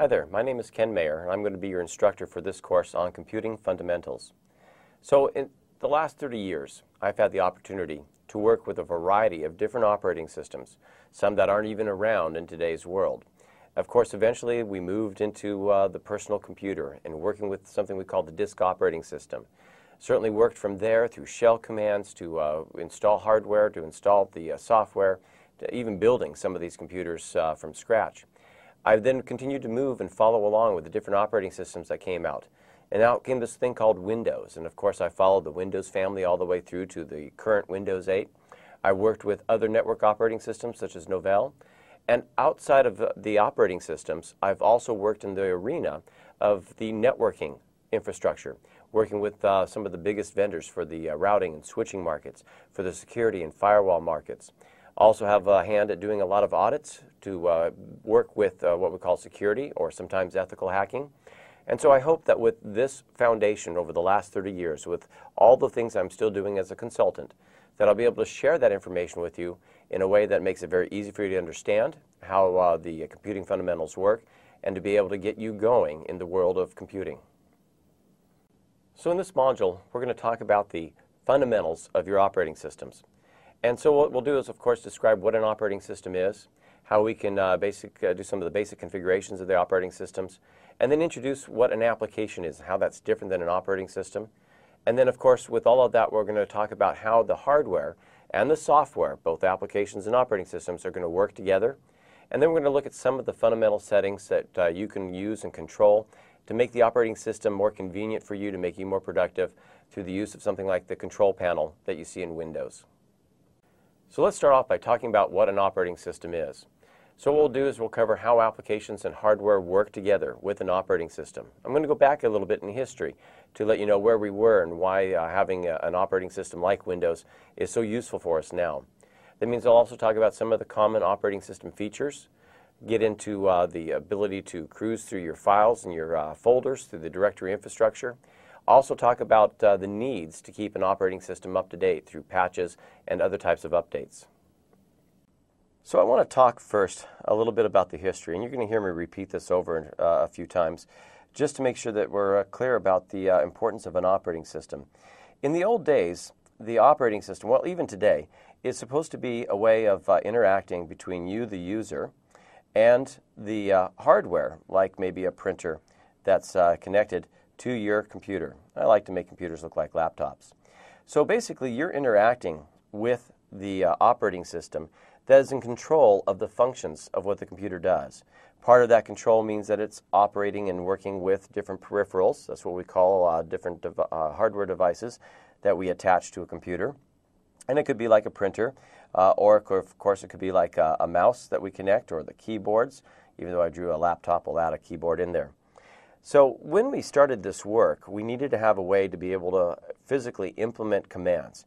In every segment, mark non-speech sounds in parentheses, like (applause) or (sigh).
Hi there, my name is Ken Mayer, and I'm going to be your instructor for this course on Computing Fundamentals. So in the last 30 years, I've had the opportunity to work with a variety of different operating systems, some that aren't even around in today's world. Of course, eventually we moved into uh, the personal computer and working with something we call the disk operating system. Certainly worked from there through shell commands to uh, install hardware, to install the uh, software, to even building some of these computers uh, from scratch. I've then continued to move and follow along with the different operating systems that came out. And out came this thing called Windows. And of course, I followed the Windows family all the way through to the current Windows 8. I worked with other network operating systems such as Novell. And outside of the operating systems, I've also worked in the arena of the networking infrastructure, working with uh, some of the biggest vendors for the uh, routing and switching markets, for the security and firewall markets. Also have a hand at doing a lot of audits to uh, work with uh, what we call security or sometimes ethical hacking. And so I hope that with this foundation over the last 30 years, with all the things I'm still doing as a consultant, that I'll be able to share that information with you in a way that makes it very easy for you to understand how uh, the computing fundamentals work and to be able to get you going in the world of computing. So in this module, we're going to talk about the fundamentals of your operating systems. And so what we'll do is, of course, describe what an operating system is, how we can uh, basic, uh, do some of the basic configurations of the operating systems, and then introduce what an application is, how that's different than an operating system. And then, of course, with all of that, we're going to talk about how the hardware and the software, both applications and operating systems, are going to work together. And then we're going to look at some of the fundamental settings that uh, you can use and control to make the operating system more convenient for you, to make you more productive through the use of something like the control panel that you see in Windows. So let's start off by talking about what an operating system is. So what we'll do is we'll cover how applications and hardware work together with an operating system. I'm going to go back a little bit in history to let you know where we were and why uh, having a, an operating system like Windows is so useful for us now. That means I'll also talk about some of the common operating system features, get into uh, the ability to cruise through your files and your uh, folders through the directory infrastructure, also talk about uh, the needs to keep an operating system up to date through patches and other types of updates. So I want to talk first a little bit about the history, and you're going to hear me repeat this over uh, a few times just to make sure that we're uh, clear about the uh, importance of an operating system. In the old days, the operating system, well, even today, is supposed to be a way of uh, interacting between you, the user, and the uh, hardware, like maybe a printer that's connected to your computer. I like to make computers look like laptops. So basically, you're interacting with the uh, operating system that is in control of the functions of what the computer does. Part of that control means that it's operating and working with different peripherals. That's what we call uh, different dev- uh, hardware devices that we attach to a computer. And it could be like a printer, uh, or of course, it could be like a, a mouse that we connect, or the keyboards. Even though I drew a laptop, I'll add a keyboard in there. So when we started this work, we needed to have a way to be able to physically implement commands.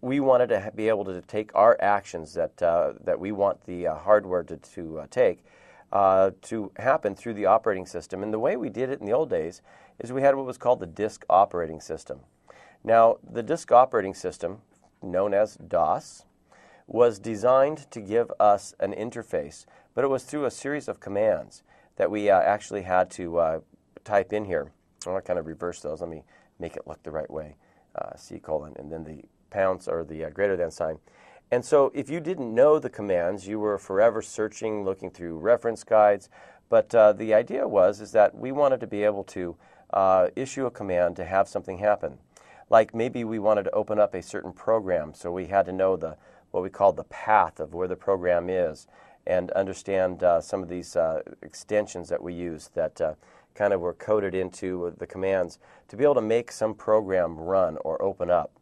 We wanted to be able to take our actions that, uh, that we want the uh, hardware to, to uh, take uh, to happen through the operating system. And the way we did it in the old days is we had what was called the disk operating system. Now, the disk operating system, known as DOS, was designed to give us an interface, but it was through a series of commands that we uh, actually had to uh, type in here. I want to kind of reverse those. Let me make it look the right way. Uh, C colon and then the pounds or the uh, greater than sign. And so if you didn't know the commands, you were forever searching, looking through reference guides. But uh, the idea was is that we wanted to be able to uh, issue a command to have something happen. Like maybe we wanted to open up a certain program, so we had to know the what we called the path of where the program is and understand uh, some of these uh, extensions that we use that kind of were coded into the commands to be able to make some program run or open up.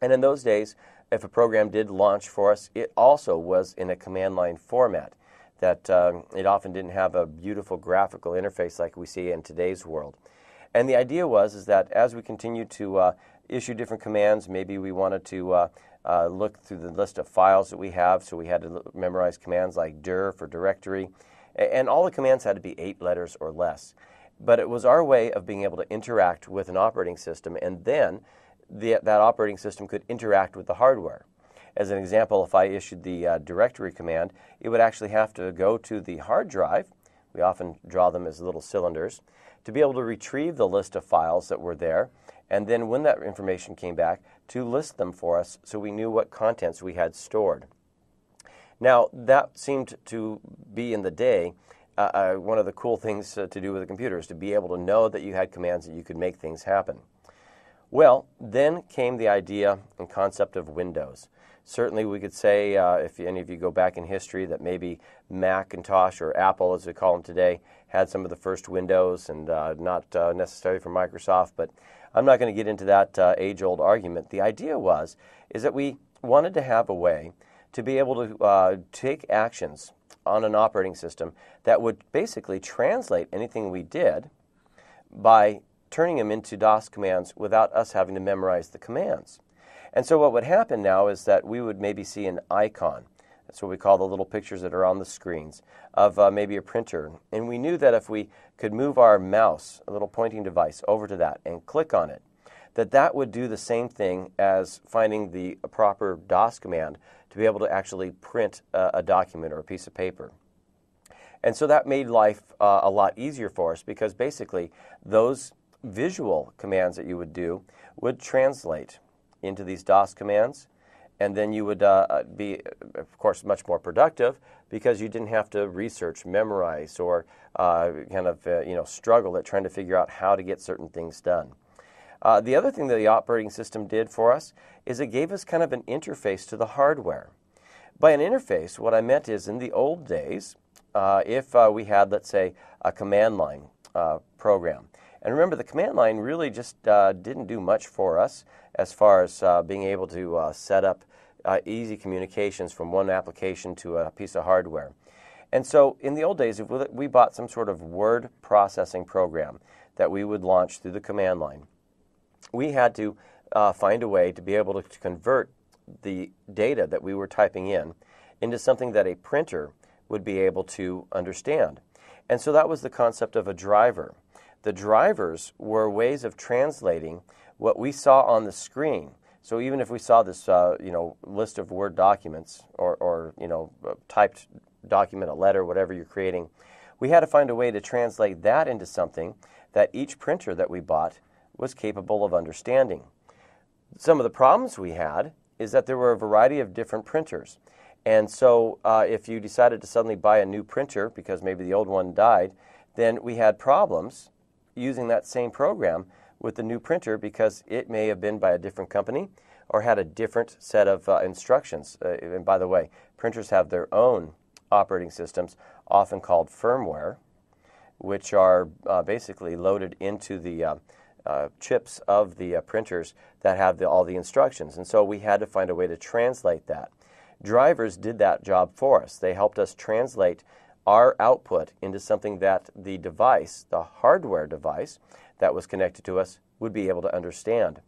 And in those days, if a program did launch for us, it also was in a command line format. That um, it often didn't have a beautiful graphical interface like we see in today's world. And the idea was is that as we continued to uh, issue different commands, maybe we wanted to uh, uh, look through the list of files that we have, so we had to memorize commands like dir for directory, and all the commands had to be eight letters or less. But it was our way of being able to interact with an operating system, and then the, that operating system could interact with the hardware. As an example, if I issued the uh, directory command, it would actually have to go to the hard drive, we often draw them as little cylinders, to be able to retrieve the list of files that were there, and then when that information came back, to list them for us so we knew what contents we had stored. Now, that seemed to be in the day uh, uh, one of the cool things uh, to do with a computer is to be able to know that you had commands that you could make things happen. Well, then came the idea and concept of Windows. Certainly, we could say, uh, if any of you go back in history, that maybe Macintosh or Apple, as we call them today, had some of the first Windows, and uh, not uh, necessarily from Microsoft. But I'm not going to get into that uh, age-old argument. The idea was is that we wanted to have a way to be able to take actions on an operating system that would basically translate anything we did by turning them into DOS commands without us having to memorize the commands. And so what would happen now is that we would maybe see an icon. That's what we call the little pictures that are on the screens of uh, maybe a printer. And we knew that if we could move our mouse, a little pointing device, over to that and click on it, that that would do the same thing as finding the proper DOS command to be able to actually print a, a document or a piece of paper. And so that made life uh, a lot easier for us because basically those visual commands that you would do would translate into these DOS commands. And then you would uh, uh, be, of course, much more productive because you didn't have to research, memorize, or uh, kind of uh, you know struggle at trying to figure out how to get certain things done. Uh, the other thing that the operating system did for us is it gave us kind of an interface to the hardware. By an interface, what I meant is in the old days, uh, if we had, let's say, a command line program, and remember, the command line really just uh, didn't do much for us as far as uh, being able to uh, set up uh, easy communications from one application to a piece of hardware. And so, in the old days, if we bought some sort of word processing program that we would launch through the command line, we had to uh, find a way to be able to convert the data that we were typing in into something that a printer would be able to understand. And so that was the concept of a driver. The drivers were ways of translating what we saw on the screen. So even if we saw this, uh, you know, list of Word documents or, or you know, typed document, a letter, whatever you're creating, we had to find a way to translate that into something that each printer that we bought was capable of understanding. Some of the problems we had is that there were a variety of different printers. And so uh, if you decided to suddenly buy a new printer because maybe the old one died, then we had problems using that same program with the new printer because it may have been by a different company or had a different set of uh, instructions. Uh, and by the way, printers have their own operating systems, often called firmware, which are uh, basically loaded into the uh, chips of the uh, printers that have the, all the instructions. And so we had to find a way to translate that. Drivers did that job for us. They helped us translate our output into something that the device, the hardware device that was connected to us, would be able to understand.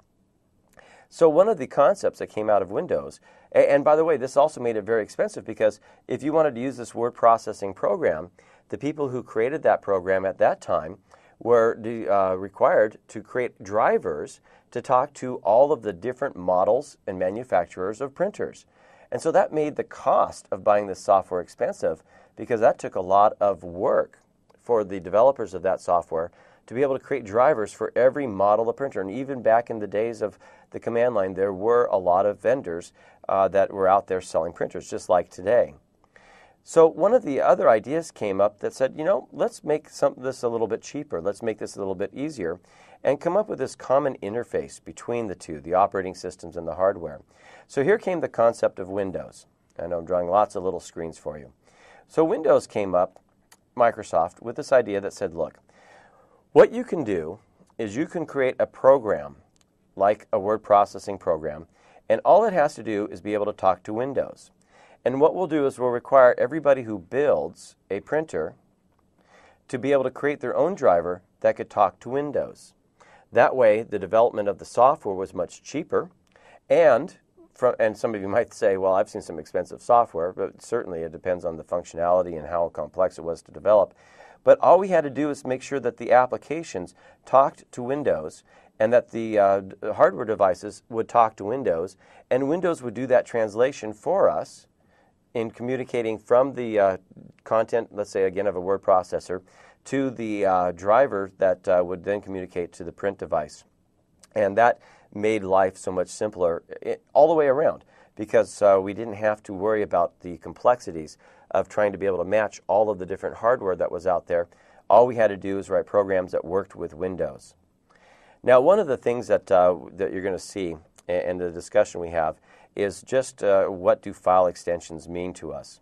So, one of the concepts that came out of Windows, and by the way, this also made it very expensive because if you wanted to use this word processing program, the people who created that program at that time were uh, required to create drivers to talk to all of the different models and manufacturers of printers. And so that made the cost of buying this software expensive because that took a lot of work for the developers of that software to be able to create drivers for every model of printer. And even back in the days of the command line, there were a lot of vendors uh, that were out there selling printers, just like today. So one of the other ideas came up that said, you know, let's make some, this a little bit cheaper. Let's make this a little bit easier and come up with this common interface between the two, the operating systems and the hardware. So here came the concept of Windows. I know I'm drawing lots of little screens for you. So Windows came up, Microsoft, with this idea that said, look, what you can do is you can create a program like a word processing program, and all it has to do is be able to talk to Windows. And what we'll do is we'll require everybody who builds a printer to be able to create their own driver that could talk to Windows. That way, the development of the software was much cheaper, and from, and some of you (laughs) might say, well, I've seen some expensive software, but certainly it depends on the functionality and how complex it was to develop. But all we had to do is make sure that the applications talked to Windows and that the uh, hardware devices would talk to Windows, and Windows would do that translation for us in communicating from the uh, content, let's say again of a word processor, to the uh, driver that uh, would then communicate to the print device. And that made life so much simpler eh, all the way around because uh, we didn't have to worry about the complexities of trying to be able to match all of the different hardware that was out there. All we had to do was write programs that worked with Windows. Now, one of the things that, uh, that you're going to see in the discussion we have is just uh, what do file extensions mean to us.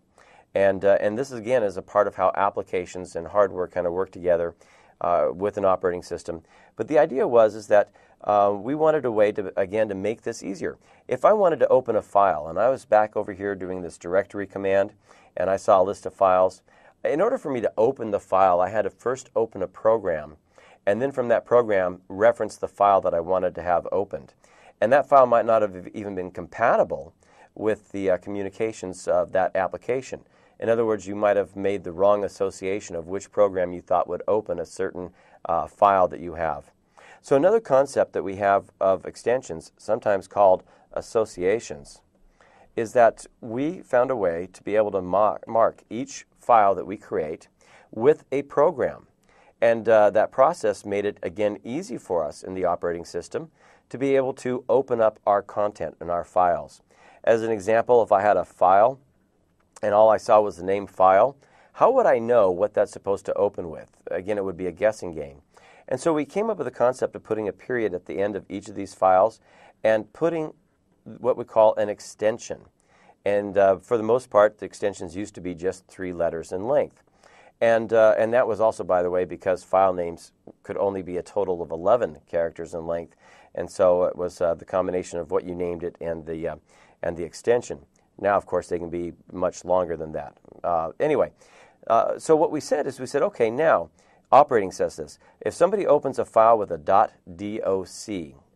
And, uh, and this, again, is a part of how applications and hardware kind of work together uh, with an operating system. But the idea was is that uh, we wanted a way to, again, to make this easier. If I wanted to open a file, and I was back over here doing this directory command, and I saw a list of files, in order for me to open the file, I had to first open a program, and then from that program, reference the file that I wanted to have opened. And that file might not have even been compatible with the uh, communications of that application. In other words, you might have made the wrong association of which program you thought would open a certain uh, file that you have. So another concept that we have of extensions, sometimes called associations, is that we found a way to be able to mark each file that we create with a program. And uh, that process made it, again, easy for us in the operating system to be able to open up our content and our files. As an example, if I had a file and all I saw was the name file, how would I know what that's supposed to open with? Again, it would be a guessing game. And so we came up with the concept of putting a period at the end of each of these files and putting what we call an extension. And uh, for the most part, the extensions used to be just three letters in length. And, uh, and that was also, by the way, because file names could only be a total of 11 characters in length. And so it was uh, the combination of what you named it and the, uh, and the extension. Now, of course, they can be much longer than that. Uh, anyway, uh, so what we said is we said, okay, now, operating says this. If somebody opens a file with a .doc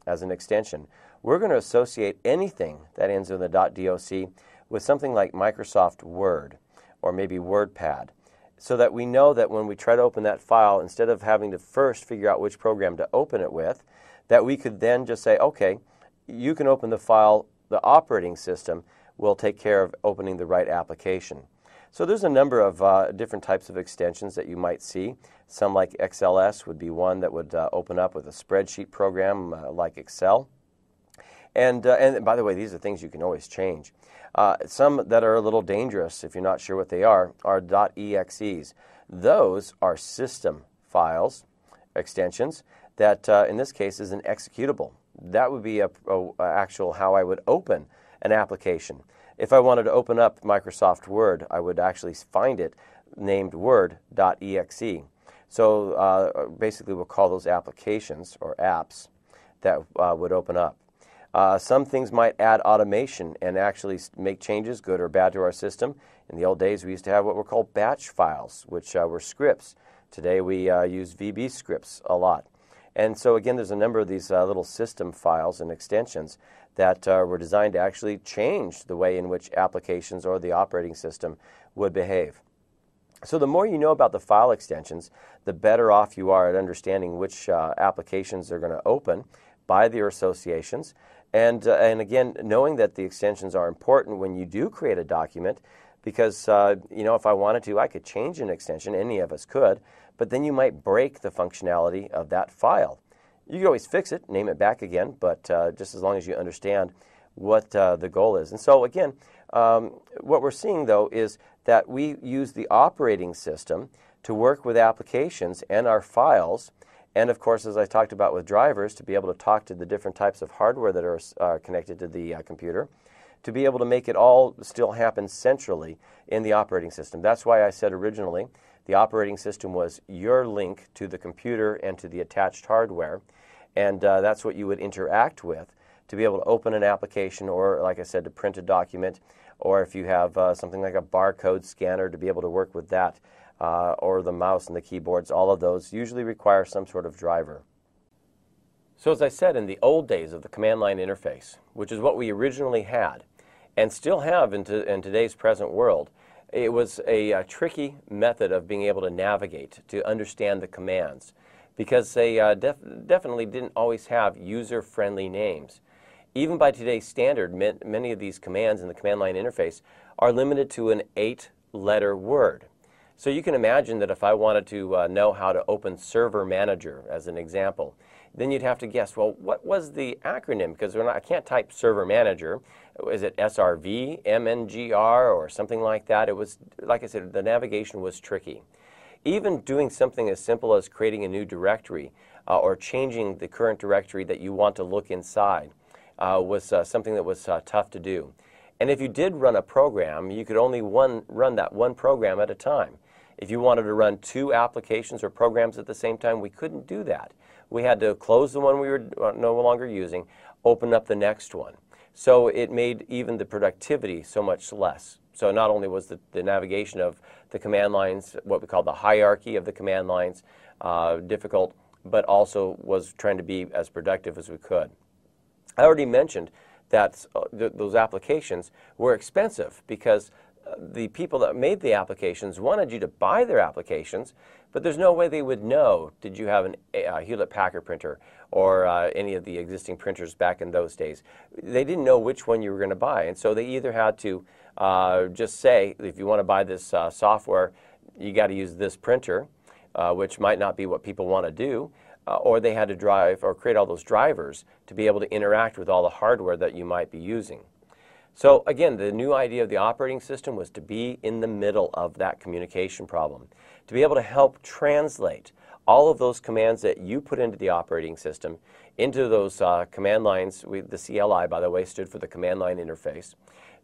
as an extension, we're going to associate anything that ends in the .doc with something like Microsoft Word or maybe WordPad so that we know that when we try to open that file, instead of having to first figure out which program to open it with, that we could then just say, okay, you can open the file, the operating system will take care of opening the right application. So there's a number of uh, different types of extensions that you might see. Some like XLS would be one that would uh, open up with a spreadsheet program uh, like Excel. And, uh, and by the way, these are things you can always change. Uh, some that are a little dangerous, if you're not sure what they are, are .exes. Those are system files, extensions, that uh, in this case is an executable. That would be a, a, actual how I would open an application. If I wanted to open up Microsoft Word, I would actually find it named word.exe. So uh, basically, we'll call those applications or apps that uh, would open up. Uh, some things might add automation and actually make changes, good or bad, to our system. In the old days, we used to have what were called batch files, which uh, were scripts. Today, we uh, use VB scripts a lot. And so, again, there's a number of these uh, little system files and extensions that uh, were designed to actually change the way in which applications or the operating system would behave. So, the more you know about the file extensions, the better off you are at understanding which uh, applications they're going to open by their associations. And, uh, and again, knowing that the extensions are important when you do create a document, because, uh, you know, if I wanted to, I could change an extension, any of us could, but then you might break the functionality of that file. You can always fix it, name it back again, but uh, just as long as you understand what uh, the goal is. And so, again, um, what we're seeing though is that we use the operating system to work with applications and our files. And of course, as I talked about with drivers, to be able to talk to the different types of hardware that are uh, connected to the uh, computer, to be able to make it all still happen centrally in the operating system. That's why I said originally the operating system was your link to the computer and to the attached hardware. And uh, that's what you would interact with to be able to open an application or, like I said, to print a document, or if you have uh, something like a barcode scanner to be able to work with that, uh, or the mouse and the keyboards, all of those usually require some sort of driver. So, as I said, in the old days of the command line interface, which is what we originally had and still have in, to, in today's present world, it was a, a, tricky method of being able to navigate, to understand the commands because they uh, def definitely didn't always have user-friendly names. Even by today's standard, many of these commands in the command line interface are limited to an eight letter word. So you can imagine that if I wanted to uh, know how to open Server Manager, as an example, then you'd have to guess, well, what was the acronym? Because I can't type Server Manager. Is it SRV, MNGR, or something like that? It was, like I said, the navigation was tricky. Even doing something as simple as creating a new directory uh, or changing the current directory that you want to look inside uh, was uh, something that was uh, tough to do. And if you did run a program, you could only one, run that one program at a time. If you wanted to run two applications or programs at the same time, we couldn't do that. We had to close the one we were uh, no longer using, open up the next one. So it made even the productivity so much less. So not only was the, the navigation of the command lines, what we call the hierarchy of the command lines, uh, difficult, but also was trying to be as productive as we could. I already mentioned that uh, th those applications were expensive because the people that made the applications wanted you to buy their applications, but there's no way they would know did you have a uh, Hewlett Packard printer or uh, any of the existing printers back in those days. They didn't know which one you were going to buy, and so they either had to uh, just say, if you want to buy this uh, software, you got to use this printer, uh, which might not be what people want to do, uh, or they had to drive or create all those drivers to be able to interact with all the hardware that you might be using. So again, the new idea of the operating system was to be in the middle of that communication problem, to be able to help translate all of those commands that you put into the operating system into those uh, command lines. We, the CLI, by the way, stood for the command line interface,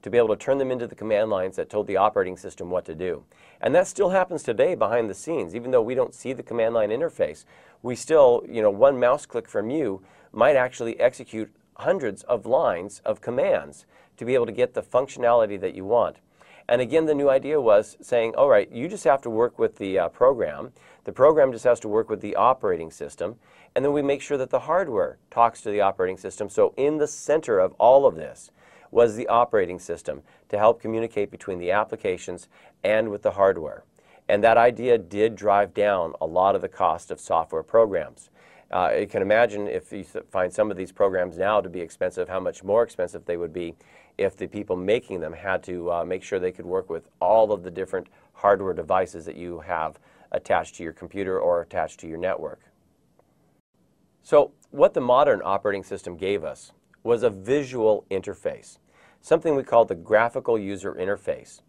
to be able to turn them into the command lines that told the operating system what to do. And that still happens today behind the scenes. Even though we don't see the command line interface, we still, you know, one mouse click from you might actually execute hundreds of lines of commands to be able to get the functionality that you want. And again, the new idea was saying, all right, you just have to work with the uh, program. The program just has to work with the operating system. And then we make sure that the hardware talks to the operating system. So in the center of all of this was the operating system to help communicate between the applications and with the hardware. And that idea did drive down a lot of the cost of software programs. Uh, you can imagine if you find some of these programs now to be expensive, how much more expensive they would be if the people making them had to uh, make sure they could work with all of the different hardware devices that you have attached to your computer or attached to your network. So what the modern operating system gave us was a visual interface, something we call the graphical user interface.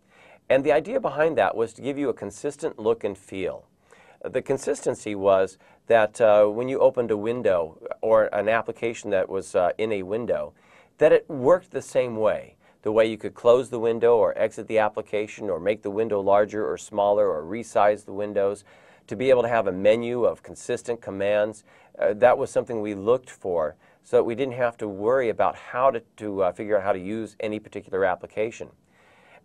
And the idea behind that was to give you a consistent look and feel. The consistency was that uh, when you opened a window or an application that was uh, in a window, that it worked the same way. The way you could close the window or exit the application or make the window larger or smaller or resize the windows, to be able to have a menu of consistent commands, uh, that was something we looked for so that we didn't have to worry about how to, to uh, figure out how to use any particular application.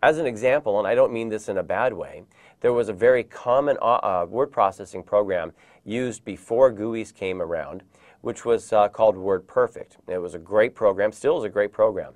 As an example, and I don't mean this in a bad way, there was a very common uh, uh word processing program used before GUIs came around which was uh, called WordPerfect. It was a great program, still is a great program.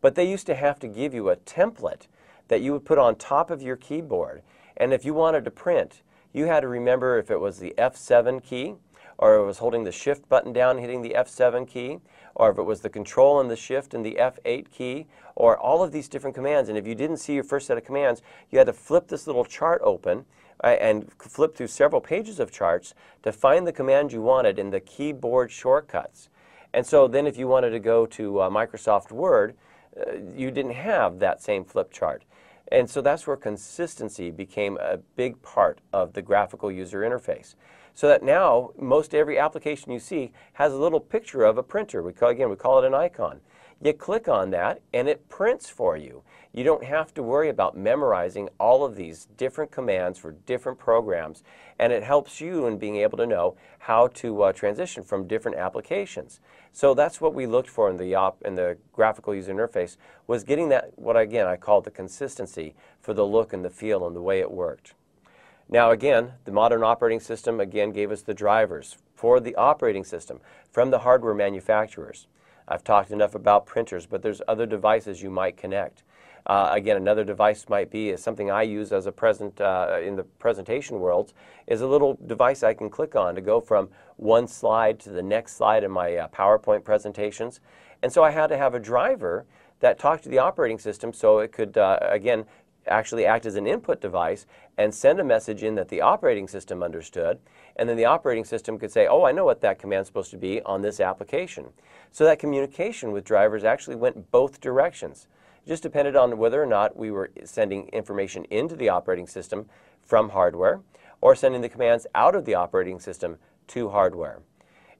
But they used to have to give you a template that you would put on top of your keyboard. And if you wanted to print, you had to remember if it was the F7 key, or it was holding the shift button down hitting the F7 key, or if it was the control and the shift and the F8 key, or all of these different commands. And if you didn't see your first set of commands, you had to flip this little chart open and flip through several pages of charts to find the command you wanted in the keyboard shortcuts. And so then if you wanted to go to uh, Microsoft Word, uh, you didn't have that same flip chart. And so that's where consistency became a big part of the graphical user interface. So that now most every application you see has a little picture of a printer. We call, again, we call it an icon. You click on that and it prints for you. You don't have to worry about memorizing all of these different commands for different programs, and it helps you in being able to know how to uh, transition from different applications. So that's what we looked for in the, op in the graphical user interface, was getting that, what again I call the consistency for the look and the feel and the way it worked. Now again, the modern operating system again gave us the drivers for the operating system from the hardware manufacturers. I've talked enough about printers, but there's other devices you might connect. Uh, again, another device might be is something I use as a present uh, in the presentation world is a little device I can click on to go from one slide to the next slide in my uh, PowerPoint presentations. And so I had to have a driver that talked to the operating system so it could, uh, again, actually act as an input device and send a message in that the operating system understood. And then the operating system could say, oh, I know what that command's supposed to be on this application. So that communication with drivers actually went both directions. It just depended on whether or not we were sending information into the operating system from hardware or sending the commands out of the operating system to hardware.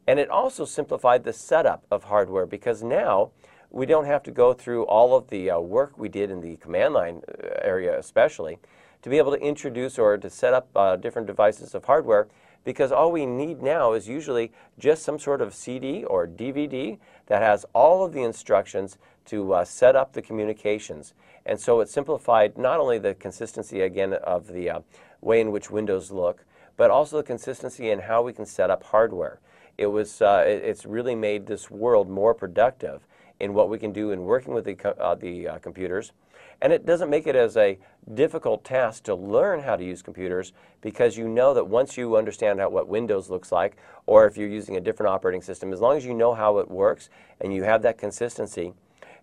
And it also simplified the setup of hardware because now we don't have to go through all of the uh, work we did in the command line uh, area especially to be able to introduce or to set up uh, different devices of hardware because all we need now is usually just some sort of CD or DVD that has all of the instructions to uh, set up the communications. And so it simplified not only the consistency again of the uh, way in which Windows look, but also the consistency in how we can set up hardware. It was, uh, it's really made this world more productive in what we can do in working with the, uh, the uh, computers. And it doesn't make it as a difficult task to learn how to use computers because you know that once you understand how, what Windows looks like, or if you're using a different operating system, as long as you know how it works and you have that consistency,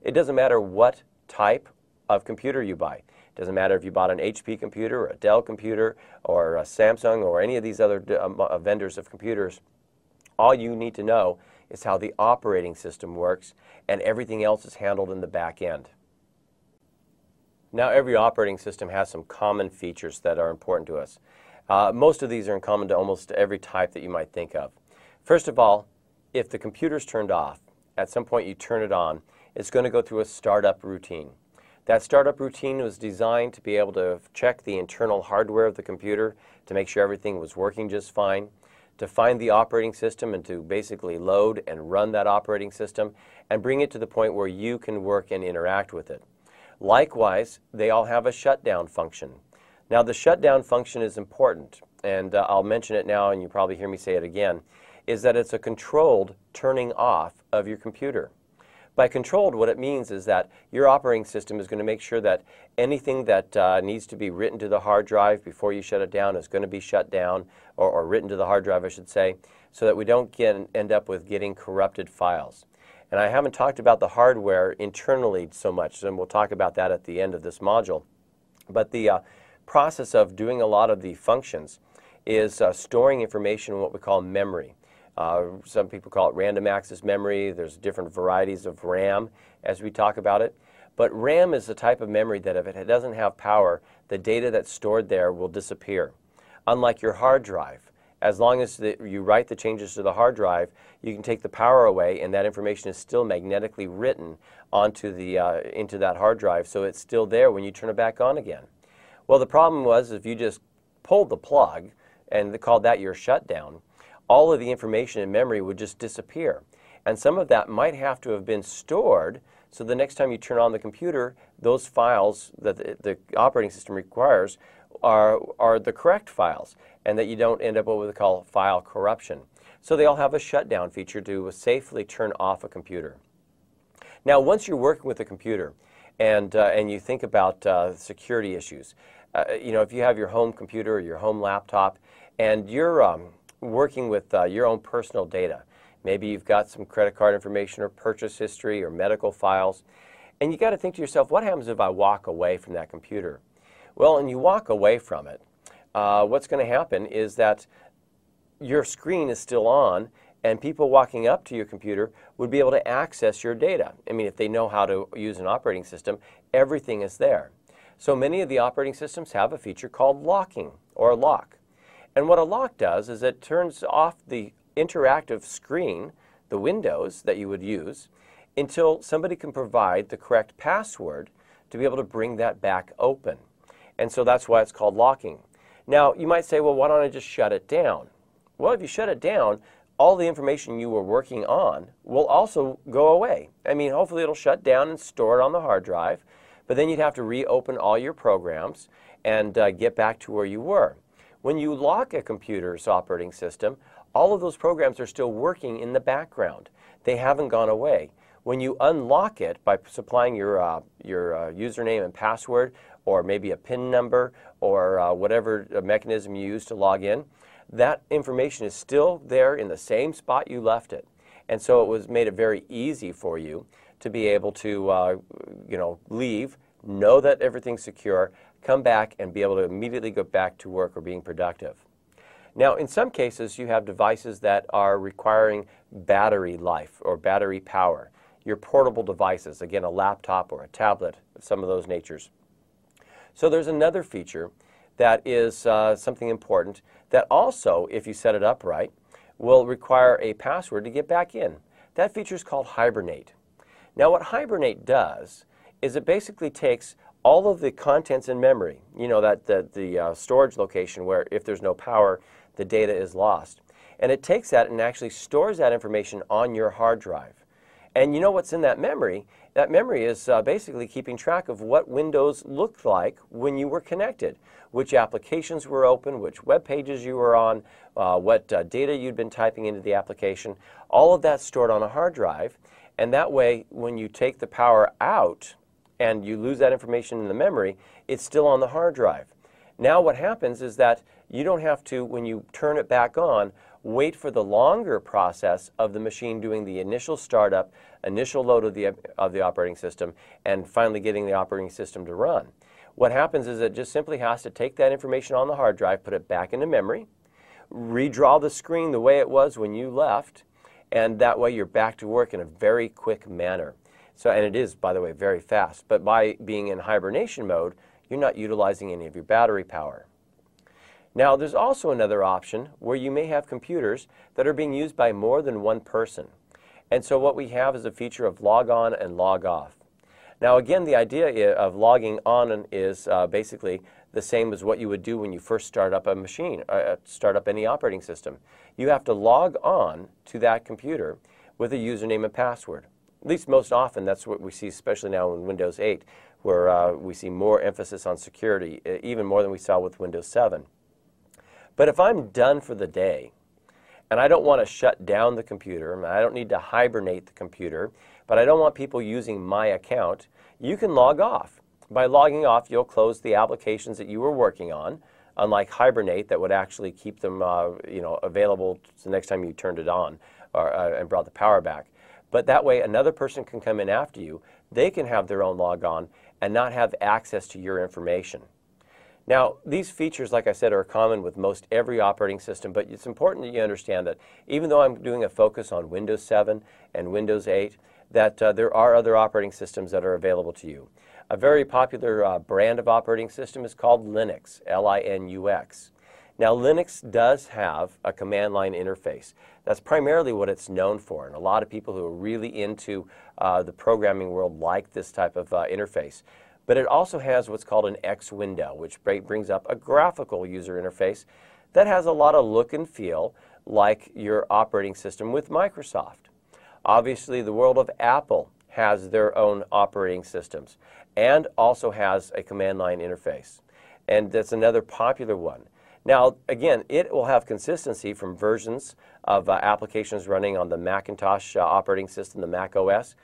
it doesn't matter what type of computer you buy. It doesn't matter if you bought an HP computer or a Dell computer or a Samsung or any of these other um, uh, vendors of computers. All you need to know is how the operating system works, and everything else is handled in the back end. Now, every operating system has some common features that are important to us. Uh, most of these are in common to almost every type that you might think of. First of all, if the computer's turned off, at some point you turn it on, it's going to go through a startup routine. That startup routine was designed to be able to check the internal hardware of the computer to make sure everything was working just fine to find the operating system and to basically load and run that operating system and bring it to the point where you can work and interact with it. Likewise, they all have a shutdown function. Now, the shutdown function is important, and uh, I'll mention it now, and you probably hear me say it again, is that it's a controlled turning off of your computer. By controlled, what it means is that your operating system is going to make sure that anything that uh, needs to be written to the hard drive before you shut it down is going to be shut down, or, or written to the hard drive, I should say, so that we don't get, end up with getting corrupted files. And I haven't talked about the hardware internally so much, and we'll talk about that at the end of this module. But the uh, process of doing a lot of the functions is uh, storing information in what we call memory. Uh, some people call it random access memory. There's different varieties of RAM as we talk about it. But RAM is the type of memory that if it doesn't have power, the data that's stored there will disappear. Unlike your hard drive, as long as the, you write the changes to the hard drive, you can take the power away and that information is still magnetically written onto the, uh, into that hard drive, so it's still there when you turn it back on again. Well, the problem was if you just pulled the plug and called that your shutdown, all of the information in memory would just disappear. And some of that might have to have been stored so the next time you turn on the computer, those files that the, the operating system requires are, are the correct files and that you don't end up with what we call file corruption. So they all have a shutdown feature to safely turn off a computer. Now, once you're working with a computer and, uh, and you think about uh, security issues, uh, you know, if you have your home computer or your home laptop and you're um, working with uh, your own personal data. Maybe you've got some credit card information or purchase history or medical files. And you got to think to yourself, what happens if I walk away from that computer? Well, and you walk away from it, uh, what's going to happen is that your screen is still on and people walking up to your computer would be able to access your data. I mean, if they know how to use an operating system, everything is there. So many of the operating systems have a feature called locking or lock. And what a lock does is it turns off the interactive screen, the windows that you would use, until somebody can provide the correct password to be able to bring that back open. And so that's why it's called locking. Now, you might say, well, why don't I just shut it down? Well, if you shut it down, all the information you were working on will also go away. I mean, hopefully it'll shut down and store it on the hard drive, but then you'd have to reopen all your programs and uh, get back to where you were. When you lock a computer's operating system, all of those programs are still working in the background. They haven't gone away. when you unlock it by supplying your, uh, your uh, username and password, or maybe a PIN number, or uh, whatever mechanism you use to log in, that information is still there in the same spot you left it. And so it was made it very easy for you to be able to, uh, you know, leave, know that everything's secure, come back and be able to immediately go back to work or being productive. Now, in some cases, you have devices that are requiring battery life or battery power. Your portable devices, again, a laptop or a tablet, of some of those natures. So there's another feature that is uh, something important that also, if you set it up right, will require a password to get back in. That feature is called Hibernate. Now, what Hibernate does is it basically takes all of the contents in memory, you know, that the, uh, storage location where if there's no power, the data is lost. And it takes that and actually stores that information on your hard drive. And you know what's in that memory? That memory is uh, basically keeping track of what Windows looked like when you were connected, which applications were open, which web pages you were on, uh, what uh, data you'd been typing into the application. All of that stored on a hard drive. And that way, when you take the power out and you lose that information in the memory, it's still on the hard drive. Now what happens is that you don't have to, when you turn it back on, wait for the longer process of the machine doing the initial startup, initial load of the, of the operating system, and finally getting the operating system to run. What happens is it just simply has to take that information on the hard drive, put it back into memory, redraw the screen the way it was when you left, and that way you're back to work in a very quick manner. So, and it is, by the way, very fast. But by being in hibernation mode, you're not utilizing any of your battery power. Now, there's also another option where you may have computers that are being used by more than one person. And so what we have is a feature of log on and log off. Now, again, the idea of logging on is uh, basically the same as what you would do when you first start up a machine, uh, uh, start up any operating system. You have to log on to that computer with a username and password. At least most often, that's what we see, especially now in Windows 8, where uh, we see more emphasis on security, even more than we saw with Windows 7. But if I'm done for the day and I don't want to shut down the computer, I don't need to hibernate the computer, but I don't want people using my account, you can log off. By logging off, you'll close the applications that you were working on, unlike Hibernate that would actually keep them uh, you know, available the next time you turned it on or, uh, and brought the power back. But that way, another person can come in after you. They can have their own log on and not have access to your information. Now, these features, like I said, are common with most every operating system, but it's important that you understand that even though I'm doing a focus on Windows 7 and Windows 8, that uh, there are other operating systems that are available to you. A very popular uh, brand of operating system is called Linux, L-I-N-U-X. Now, Linux does have a command line interface. That's primarily what it's known for, and a lot of people who are really into uh, the programming world like this type of uh, interface. But it also has what's called an X window, which brings up a graphical user interface that has a lot of look and feel like your operating system with Microsoft. Obviously, the world of Apple has their own operating systems and also has a command line interface. And that's another popular one. Now, again, it will have consistency from versions of uh, applications running on the Macintosh uh, operating system, the Mac OS,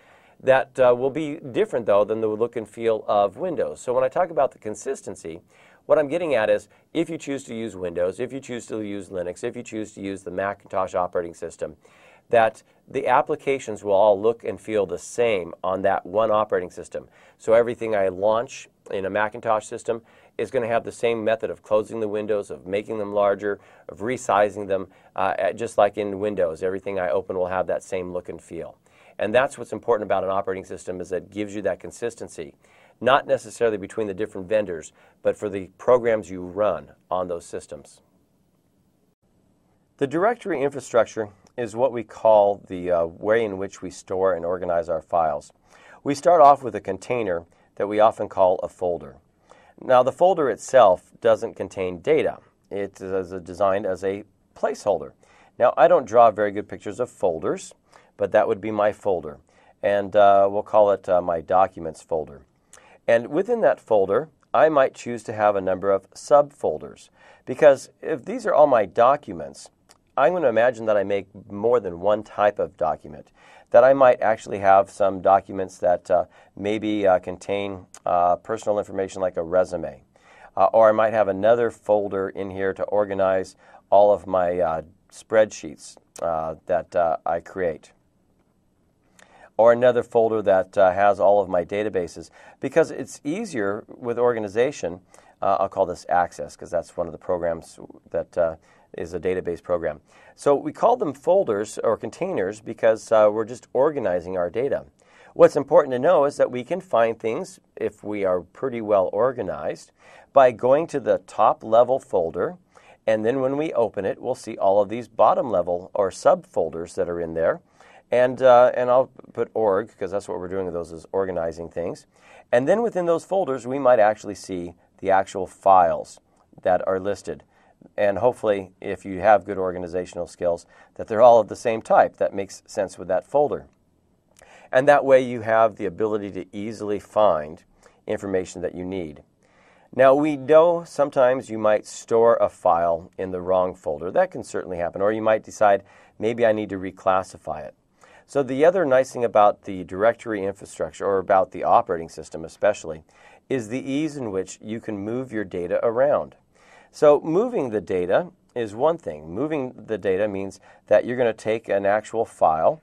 that uh, will be different, though, than the look and feel of Windows. So when I talk about the consistency, what I'm getting at is if you choose to use Windows, if you choose to use Linux, if you choose to use the Macintosh operating system, that the applications will all look and feel the same on that one operating system. So everything I launch in a Macintosh system is going to have the same method of closing the windows, of making them larger, of resizing them, uh, just like in Windows. Everything I open will have that same look and feel. And that's what's important about an operating system is that it gives you that consistency, not necessarily between the different vendors, but for the programs you run on those systems. The directory infrastructure is what we call the uh, way in which we store and organize our files. We start off with a container that we often call a folder. Now, the folder itself doesn't contain data. It is designed as a placeholder. Now, I don't draw very good pictures of folders but that would be my folder. And uh, we'll call it uh, my documents folder. And within that folder, I might choose to have a number of subfolders. Because if these are all my documents, I'm going to imagine that I make more than one type of document. That I might actually have some documents that uh, maybe uh, contain uh, personal information like a resume. Uh, or I might have another folder in here to organize all of my uh, spreadsheets that I create or another folder that uh, has all of my databases because it's easier with organization. Uh, I'll call this Access because that's one of the programs that uh, is a database program. So we call them folders or containers because uh, we're just organizing our data. What's important to know is that we can find things if we are pretty well organized by going to the top level folder and then when we open it, we'll see all of these bottom level or subfolders that are in there. And, uh, and I'll put org, because that's what we're doing with those is organizing things. And then within those folders, we might actually see the actual files that are listed. And hopefully, if you have good organizational skills, that they're all of the same type. That makes sense with that folder. And that way you have the ability to easily find information that you need. Now, we know sometimes you might store a file in the wrong folder. That can certainly happen. Or you might decide, maybe I need to reclassify it. So the other nice thing about the directory infrastructure, or about the operating system especially, is the ease in which you can move your data around. So moving the data is one thing. Moving the data means that you're going to take an actual file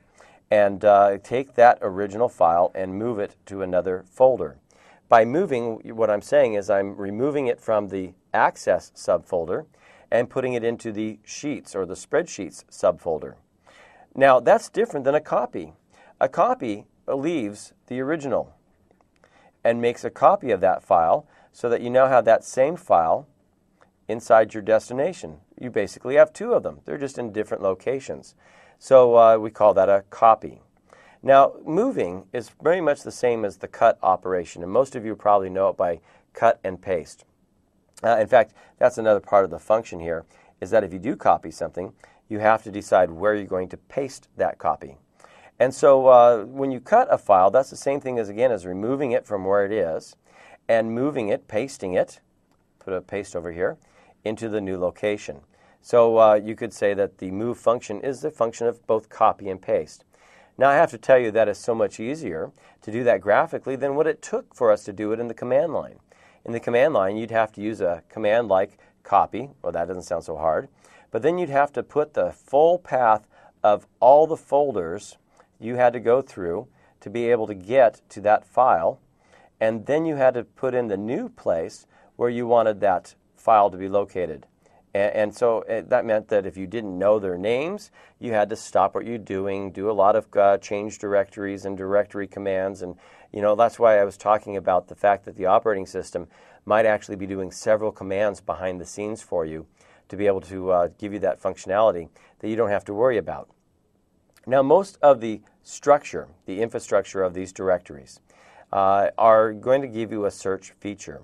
and uh, take that original file and move it to another folder. By moving, what I'm saying is I'm removing it from the Access subfolder and putting it into the Sheets or the Spreadsheets subfolder. Now, that's different than a copy. A copy leaves the original and makes a copy of that file so that you now have that same file inside your destination. You basically have two of them, they're just in different locations. So uh, we call that a copy. Now, moving is very much the same as the cut operation, and most of you probably know it by cut and paste. Uh, in fact, that's another part of the function here, is that if you do copy something, you have to decide where you're going to paste that copy. And so uh, when you cut a file, that's the same thing as again as removing it from where it is and moving it, pasting it, put a paste over here, into the new location. So uh, you could say that the move function is the function of both copy and paste. Now I have to tell you that is so much easier to do that graphically than what it took for us to do it in the command line. In the command line, you'd have to use a command like copy, well that doesn't sound so hard, but then you'd have to put the full path of all the folders you had to go through to be able to get to that file. And then you had to put in the new place where you wanted that file to be located. And, and so it, eh, that meant that if you didn't know their names, you had to stop what you're doing, do a lot of uh, change directories and directory commands. And, you know, that's why I was talking about the fact that the operating system might actually be doing several commands behind the scenes for you to be able to uh, give you that functionality that you don't have to worry about. Now, most of the structure, the infrastructure of these directories, uh, are going to give you a search feature.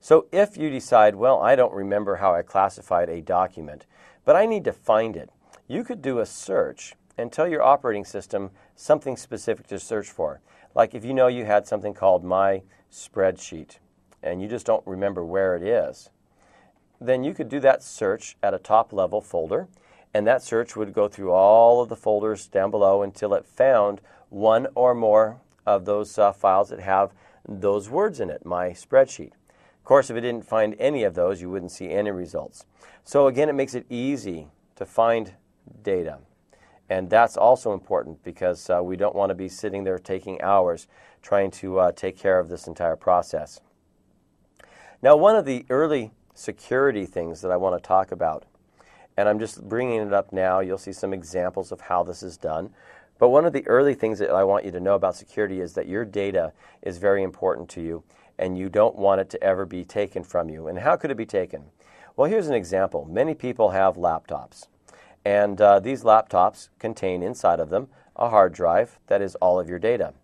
So if you decide, well, I don't remember how I classified a document, but I need to find it, you could do a search and tell your operating system something specific to search for. Like if you know you had something called My Spreadsheet and you just don't remember where it is, then you could do that search at a top level folder, and that search would go through all of the folders down below until it found one or more of those uh, files that have those words in it, my spreadsheet. Of course, if it didn't find any of those, you wouldn't see any results. So again, it makes it easy to find data. And that's also important because uh, we don't want to be sitting there taking hours trying to uh, take care of this entire process. Now, one of the early security things that I want to talk about. And I'm just bringing it up now. You'll see some examples of how this is done. But one of the early things that I want you to know about security is that your data is very important to you and you don't want it to ever be taken from you. And how could it be taken? Well, here's an example. Many people have laptops, and uh, these laptops contain inside of them a hard drive that is all of your data.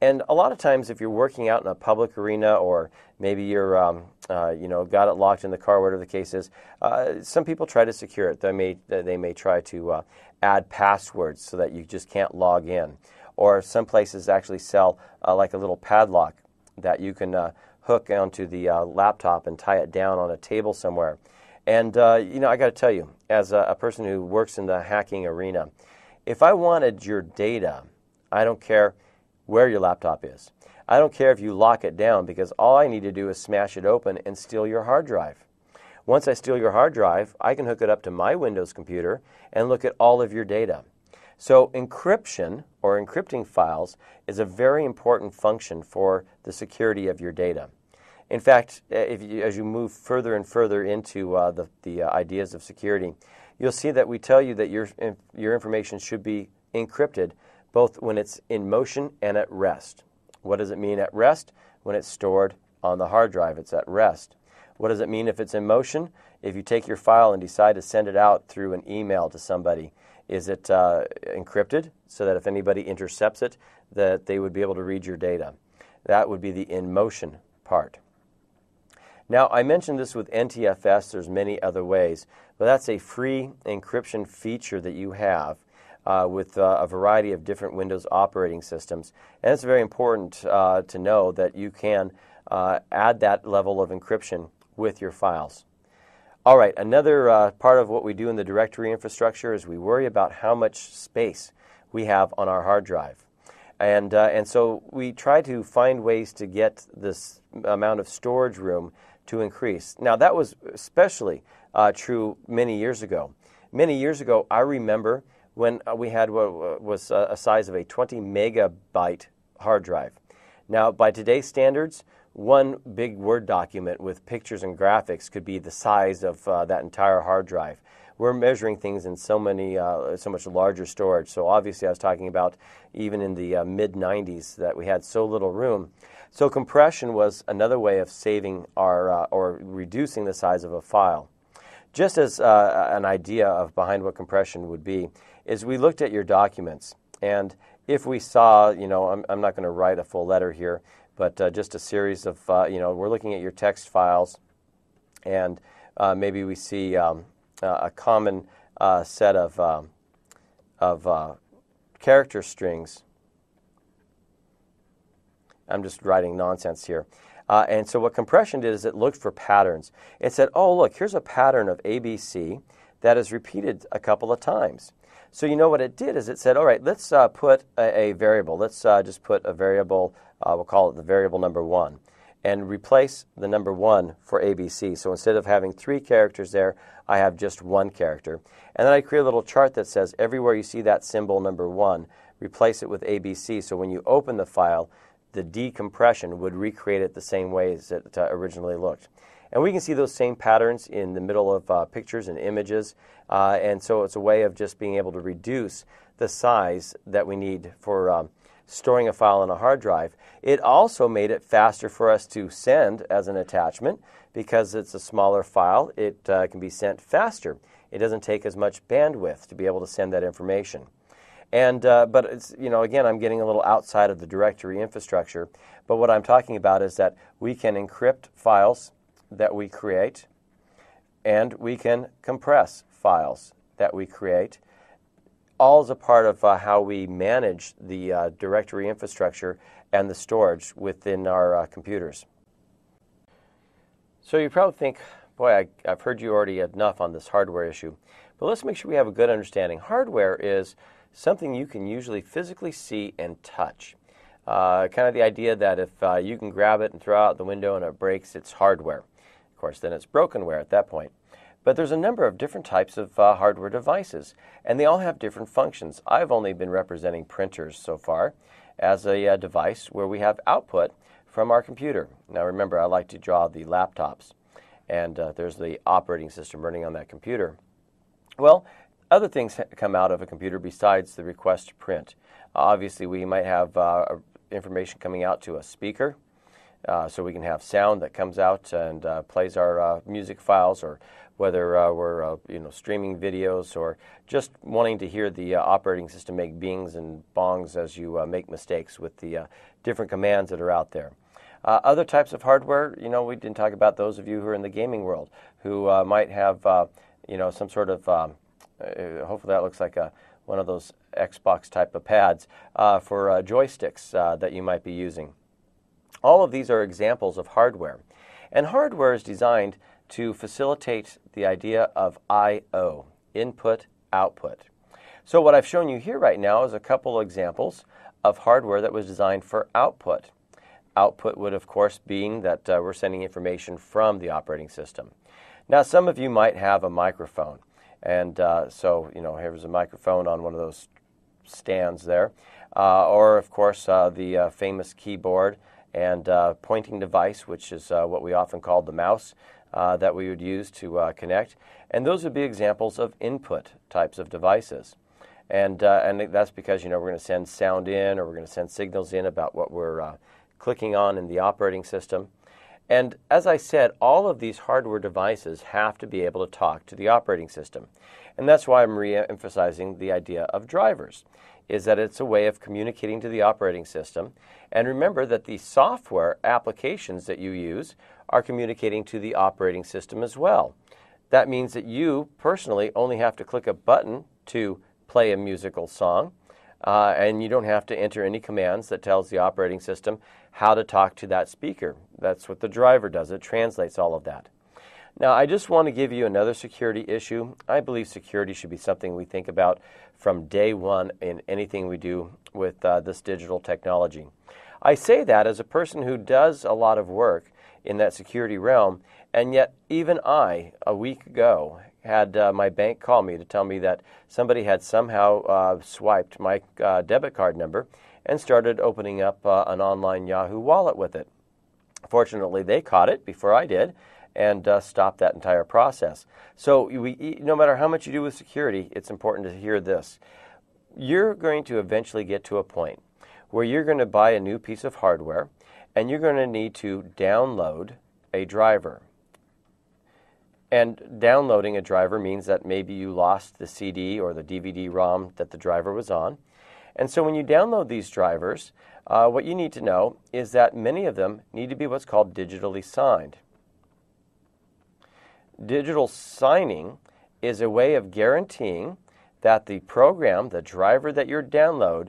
And a lot of times, if you're working out in a public arena, or maybe you're, um, uh, you know, got it locked in the car, whatever the case is, uh, some people try to secure it. They may they may try to uh, add passwords so that you just can't log in. Or some places actually sell uh, like a little padlock that you can uh, hook onto the uh, laptop and tie it down on a table somewhere. And you know, I got to tell you, as a, a person who works in the hacking arena, if I wanted your data I don't care where your laptop is. I don't care if you lock it down because all I need to do is smash it open and steal your hard drive. Once I steal your hard drive, I can hook it up to my Windows computer and look at all of your data. So, encryption or encrypting files is a very important function for the security of your data. In fact, if you, as you move further and further into uh, the, the uh, ideas of security, you'll see that we tell you that your, your information should be encrypted both when it's in motion and at rest. What does it mean at rest? When it's stored on the hard drive, it's at rest. What does it mean if it's in motion? If you take your file and decide to send it out through an email to somebody, is it uh, encrypted so that if anybody intercepts it, that they would be able to read your data? That would be the in motion part. Now, I mentioned this with NTFS, there's many other ways, but that's a free encryption feature that you have uh, with uh, a variety of different Windows operating systems. And it's very important uh, to know that you can uh, add that level of encryption with your files. All right, another uh, part of what we do in the directory infrastructure is we worry about how much space we have on our hard drive. And, uh, and so we try to find ways to get this amount of storage room to increase. Now, that was especially true many years ago. Many years ago, I remember when uh, we had what was a size of a 20 megabyte hard drive. Now, by today's standards, one big Word document with pictures and graphics could be the size of uh, that entire hard drive. We're measuring things in so many, uh, so much larger storage. So obviously, I was talking about even in the uh, mid 90s that we had so little room. So compression was another way of saving our uh, or reducing the size of a file. Just as uh, an idea of behind what compression would be, is we looked at your documents, and if we saw, you know, I'm, I'm not going to write a full letter here, but uh, just a series of, uh, you know, we're looking at your text files, and uh, maybe we see um, a common uh, set of, um, of uh, character strings. I'm just writing nonsense here. Uh, and so what compression did is it looked for patterns. It said, oh, look, here's a pattern of ABC that is repeated a couple of times. So you know what it did is it said, all right, let's uh, put a, a, variable. Let's uh, just put a variable, uh, we'll call it the variable number one, and replace the number one for ABC. So instead of having three characters there, I have just one character. And then I create a little chart that says everywhere you see that symbol number one, replace it with ABC. So when you open the file, the decompression would recreate it the same way as it uh, originally looked. And we can see those same patterns in the middle of uh, pictures and images. Uh, and so it's a way of just being able to reduce the size that we need for um, storing a file on a hard drive. It also made it faster for us to send as an attachment because it's a smaller file. It uh, can be sent faster. It doesn't take as much bandwidth to be able to send that information. And uh, but it's you know again I'm getting a little outside of the directory infrastructure. But what I'm talking about is that we can encrypt files that we create, and we can compress files that we create. All is a part of uh, how we manage the uh, directory infrastructure and the storage within our uh, computers. So you probably think, boy, I, I've heard you already enough on this hardware issue. But let's make sure we have a good understanding. Hardware is something you can usually physically see and touch. Uh, kind of the idea that if uh, you can grab it and throw out the window and it breaks, it's hardware course, then it's brokenware at that point. But there's a number of different types of uh, hardware devices, and they all have different functions. I've only been representing printers so far as a uh, device where we have output from our computer. Now, remember, I like to draw the laptops, and uh, there's the operating system running on that computer. Well, other things come out of a computer besides the request to print. obviously, we might have uh, information coming out to a speaker uh, so we can have sound that comes out and uh, plays our uh, music files, or whether uh, we're uh, you know streaming videos or just wanting to hear the uh, operating system make bings and bongs as you make mistakes with the different commands that are out there. other types of hardware, you know, we didn't talk about those of you who are in the gaming world who might have you know some sort of hopefully that looks like a one of those Xbox type of pads for joysticks that you might be using. All of these are examples of hardware. And hardware is designed to facilitate the idea of I/O, input output. So what I've shown you here right now is a couple examples of hardware that was designed for output. Output would, of course, being that uh, we're sending information from the operating system. Now, some of you might have a microphone. And uh, so, you know, here's a microphone on one of those stands there. Uh, or, of course, uh, the uh, famous keyboard and uh, pointing device, which is uh, what we often call the mouse uh, that we would use to uh, connect. And those would be examples of input types of devices. And, and that's because, you know, we're going to send sound in or we're going to send signals in about what we're clicking on in the operating system. And as I said, all of these hardware devices have to be able to talk to the operating system. And that's why I'm re-emphasizing the idea of drivers, is that it's a way of communicating to the operating system. And remember that the software applications that you use are communicating to the operating system as well. That means that you personally only have to click a button to play a musical song, uh, and you don't have to enter any commands that tells the operating system how to talk to that speaker. That's what the driver does. It translates all of that. Now, I just want to give you another security issue. I believe security should be something we think about from day one in anything we do with uh, this digital technology. I say that as a person who does a lot of work in that security realm, and yet even I, a week ago, had uh, my bank call me to tell me that somebody had somehow uh, swiped my uh, debit card number and started opening up uh, an online Yahoo wallet with it. Fortunately, they caught it before I did and uh, stop that entire process. So, we, no matter how much you do with security, it's important to hear this. You're going to eventually get to a point where you're going to buy a new piece of hardware and you're going to need to download a driver. And downloading a driver means that maybe you lost the CD or the DVD ROM that the driver was on. And so when you download these drivers, uh, what you need to know is that many of them need to be what's called digitally signed. Digital signing is a way of guaranteeing that the program, the driver that you're download,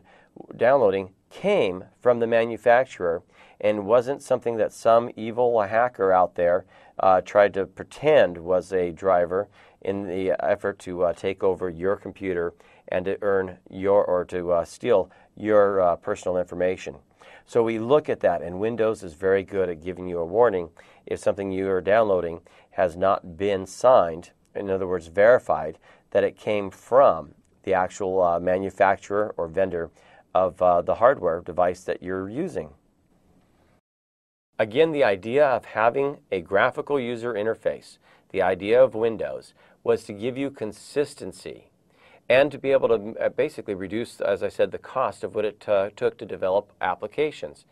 downloading, came from the manufacturer and wasn't something that some evil hacker out there uh, tried to pretend was a driver in the effort to uh, take over your computer and to earn your or to uh, steal your uh, personal information. So we look at that, and Windows is very good at giving you a warning if something you are downloading has not been signed, in other words, verified that it came from the actual uh, manufacturer or vendor of uh, the hardware device that you're using. Again, the idea of having a graphical user interface, the idea of Windows, was to give you consistency and to be able to uh, basically reduce, as I said, the cost of what it uh, took to develop applications.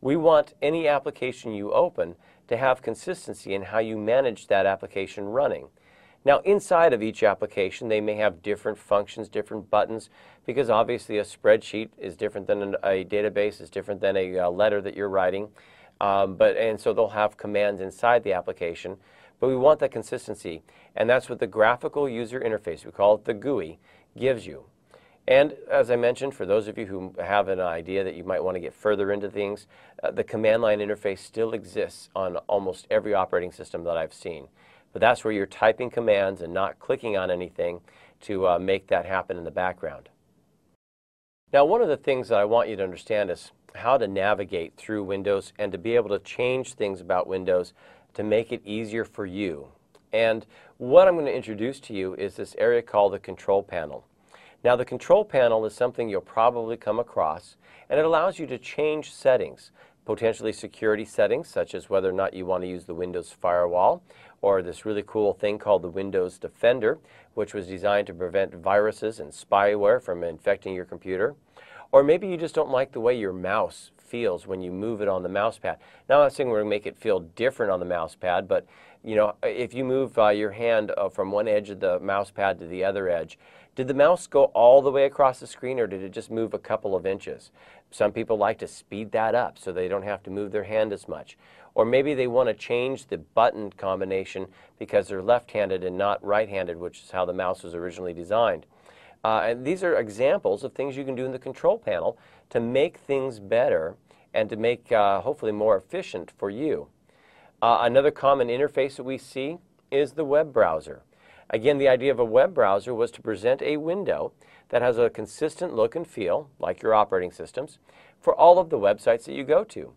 We want any application you open to have consistency in how you manage that application running. Now, inside of each application, they may have different functions, different buttons, because obviously a spreadsheet is different than a database, is different than a uh, letter that you're writing. Um, but and so they'll have commands inside the application, but we want that consistency, and that's what the graphical user interface, we call it the GUI, gives you. And as I mentioned, for those of you who have an idea that you might want to get further into things, uh, the command line interface still exists on almost every operating system that I've seen. But that's where you're typing commands and not clicking on anything to uh, make that happen in the background. Now, one of the things that I want you to understand is how to navigate through Windows and to be able to change things about Windows to make it easier for you. And what I'm going to introduce to you is this area called the control panel. Now the control panel is something you'll probably come across and it allows you to change settings, potentially security settings such as whether or not you want to use the Windows firewall or this really cool thing called the Windows Defender which was designed to prevent viruses and spyware from infecting your computer. Or maybe you just don't like the way your mouse feels when you move it on the mouse pad. Now, I'm not saying we're going to make it feel different on the mouse pad, but you know, if you move uh, your hand uh, from one edge of the mouse pad to the other edge, did the mouse go all the way across the screen or did it just move a couple of inches? Some people like to speed that up so they don't have to move their hand as much. Or maybe they want to change the button combination because they're left-handed and not right-handed, which is how the mouse was originally designed. Uh, and these are examples of things you can do in the control panel to make things better and to make uh, hopefully more efficient for you. Uh, another common interface that we see is the web browser. Again, the idea of a web browser was to present a window that has a consistent look and feel, like your operating systems, for all of the websites that you go to.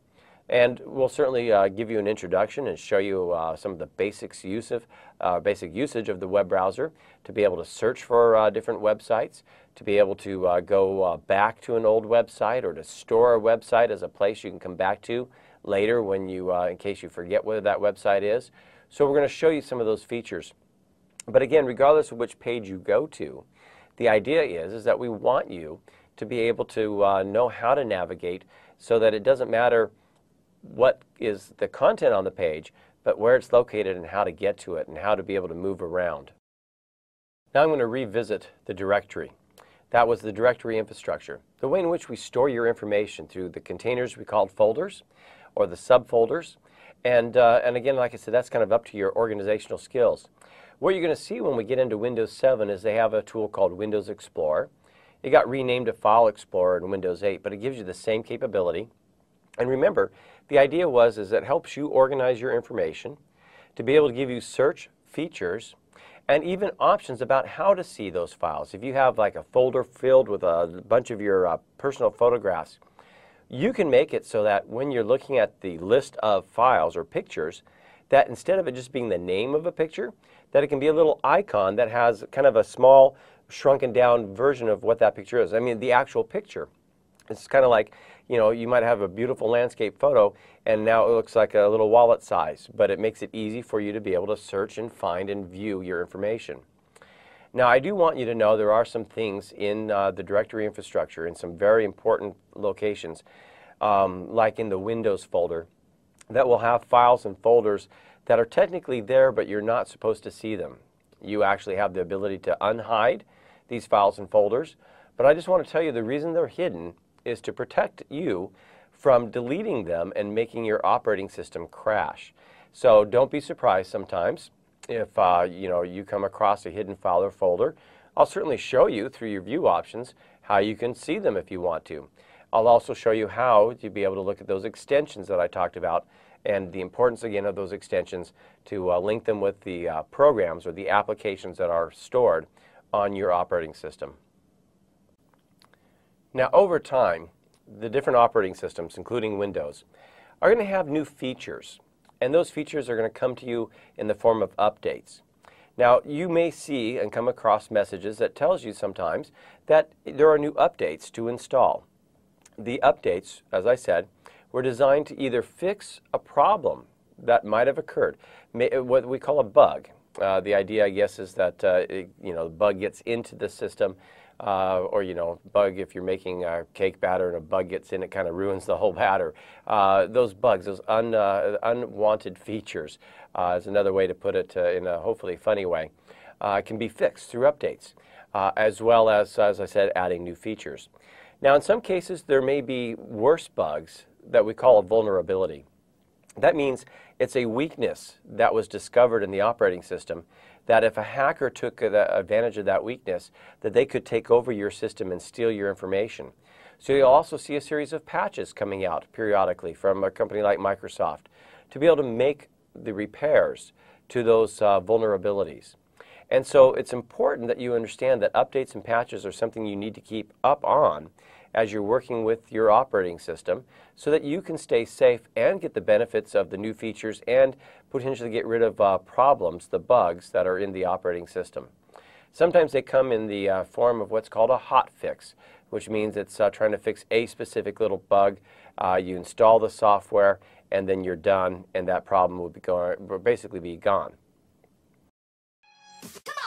And we'll certainly uh, give you an introduction and show you uh, some of the basics use of, uh, basic usage of the web browser to be able to search for uh, different websites, to be able to uh, go uh, back to an old website or to store a website as a place you can come back to later when you, in case you forget where that website is. So we're going to show you some of those features. But again, regardless of which page you go to, the idea is, is that we want you to be able to know how to navigate so that it doesn't matter what is the content on the page, but where it's located and how to get to it and how to be able to move around. Now I'm going to revisit the directory. That was the directory infrastructure, the way in which we store your information through the containers we called folders or the subfolders. And, uh, and again, like I said, that's kind of up to your organizational skills. What you're going to see when we get into Windows 7 is they have a tool called Windows Explorer. It got renamed to File Explorer in Windows 8, but it gives you the same capability. And remember, the idea was is it helps you organize your information to be able to give you search features and even options about how to see those files. If you have like a folder filled with a bunch of your uh, personal photographs, you can make it so that when you're looking at the list of files or pictures, that instead of it just being the name of a picture, that it can be a little icon that has kind of a small shrunken down version of what that picture is. I mean, the actual picture. It's kind of like you know, you might have a beautiful landscape photo and now it looks like a little wallet size, but it makes it easy for you to be able to search and find and view your information. Now, I do want you to know there are some things in uh, the directory infrastructure in some very important locations, um, like in the Windows folder, that will have files and folders that are technically there, but you're not supposed to see them. You actually have the ability to unhide these files and folders, but I just want to tell you the reason they're hidden is to protect you from deleting them and making your operating system crash. So don't be surprised sometimes if uh, you know you come across a hidden file or folder. I'll certainly show you through your view options how you can see them if you want to. I'll also show you how to be able to look at those extensions that I talked about and the importance again of those extensions to uh, link them with the uh, programs or the applications that are stored on your operating system. Now, over time, the different operating systems, including Windows, are going to have new features. And those features are going to come to you in the form of updates. Now, you may see and come across messages that tells you sometimes that there are new updates to install. The updates, as I said, were designed to either fix a problem that might have occurred, what we call a bug. Uh, the idea, I guess, is that uh, it, you know the bug gets into the system uh, or you know, bug if you're making a cake batter and a bug gets in, it kind of ruins the whole batter. Uh, those bugs, those un, uh, unwanted features, uh, is another way to put it in a hopefully funny way, can be fixed through updates, as well as, as I said, adding new features. Now, in some cases, there may be worse bugs that we call a vulnerability. That means it's a weakness that was discovered in the operating system that if a hacker took advantage of that weakness, that they could take over your system and steal your information. So you'll also see a series of patches coming out periodically from a company like Microsoft to be able to make the repairs to those uh, vulnerabilities. And so it's important that you understand that updates and patches are something you need to keep up on as you're working with your operating system so that you can stay safe and get the benefits of the new features and potentially get rid of uh, problems, the bugs that are in the operating system. Sometimes they come in the uh, form of what's called a hot fix, which means it's uh, trying to fix a specific little bug. Uh, you install the software and then you're done and that problem will be going, will basically be gone. Come on!